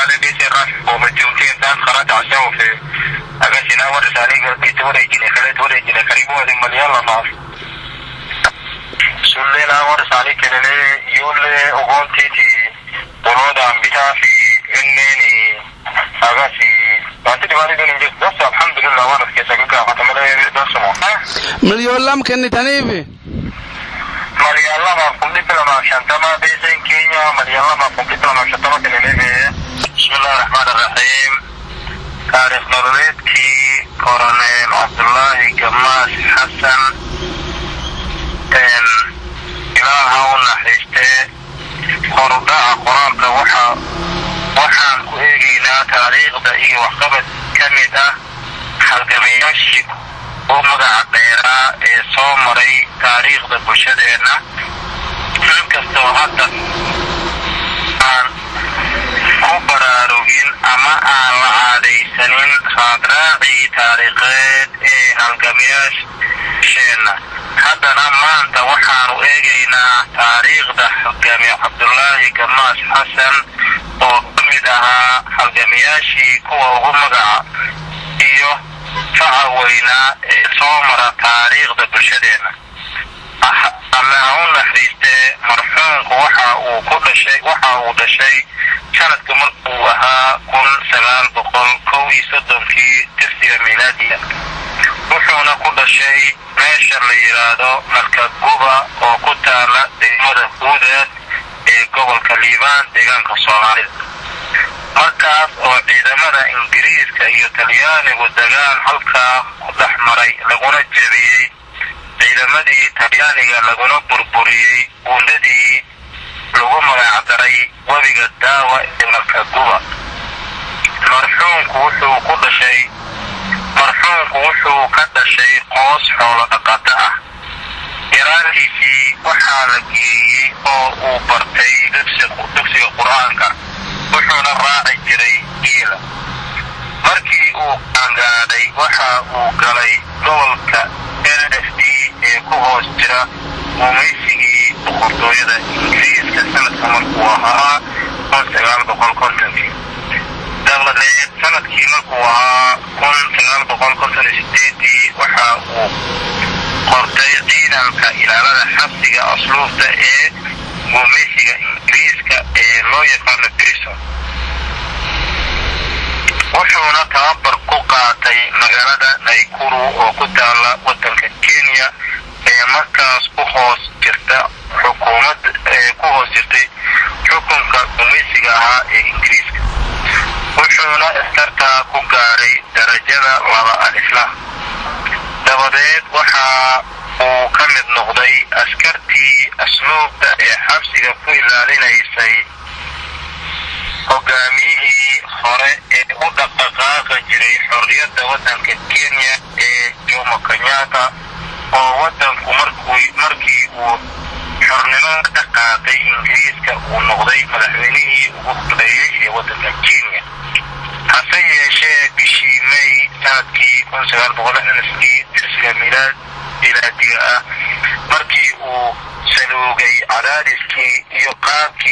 على بيتي قاسم ومجمتين ناس خرات عشان في أغسنا ورس عليك بيت ولا يجيني خليت ولا يجيني خريبو هذي مال يلا ما سولي لا ورس عليك للي يولي أغنتي تي ولودا أنبتا في إنني أغسي أعتقد باري دون إنجز بس الحمد لله وأنا في كيسا كيكا فتمنى يريد درسمو مليون لام كني تنيبي مليون لام أقوم بسلما شانتما بيزن كينيا مليون لام أقوم بسلما شانتما كني taarikh nololeedkii koroneel cabdullaahi gamaas xasan ilaaha u naxariistee horudhaca qoraalka waxa waxaan ku eegaynaa taariikhda iyo waxqabad ka mid ah halgamayaashii u magaca dheeraa ee soo maray taariikhda bulshadeenna caadaysanin raadraacii taariikheed ee halgamayaasheenna haddana maanta waxaanu eegaynaa taariikhda halgamiye cabdullaahi gamaas xasan oo ka mid ahaa halgamayaashii kuwa ugu magaca iyo faca weynaa ee soo mara taariikhda bulshadeenna alle ha u naxariistee marxuumku waxa uu ku dhashay waxa uu dhashay sanadka markuu ahaa dhashay meesha la yidhaahdo markaguba oo ku taala degmada huudeed ee gobolka liibaan deegaanka soomaalida markaas oo ciidamada ingiriiska iyo talyaanigu dagaal halkaa ku dhex maray laguna jebiyey ciidamadii talyaaniga laguna burburiyey guundadii lagu magacdaray webiga daawa ee markaguba marxuumku wuxuu ku dhashay marxuumku wuxuu ka dhashay qoos xoolo dhaqato ah yaraantiisii waxaa la geeyey oo uu bartay dugsiga qur'aanka wuxuuna raaci jiray geela markii uu qaangaadhay waxa uu galay gobolka l f d ee ku hoos jira gumaysigii boqortooyada ingiriiska sanadka markuu ahaa dabadeed sannadkii markuu ahaa waxa uu qortay ciidanka ilaalada xabsiga asluubta ee gumaysiga ingiriiska ee loo yaqaano brison wuxuuna tababar ku qaatay magaalada naykuru oo ku taala wadanka kenya ee markaas ku hoos jirta xukuumad ku hoos jirtay xukunka gumaysiga ahaa ee ingiriiska wuxuuna istartaa ku gaaray darajada laba al-islaam dabadeed waxa uu ka mid noqday askartii asluubta ee xabsiga ku ilaalinaysay hogaamiyihii hore ee u dhaqdhaqaaqi jiray xorriyadda waddanka kenya ee jomo kenyatta oo waddanku markii uu xornimo ka qaatay ingiriiska uu noqday madaxweynihii ugu horeeyey ee waddanka kenya hase yeeshee bishii may sannadkii milaad milaadiga ah markii uu saluugay cadaadiskii iyo qaabkii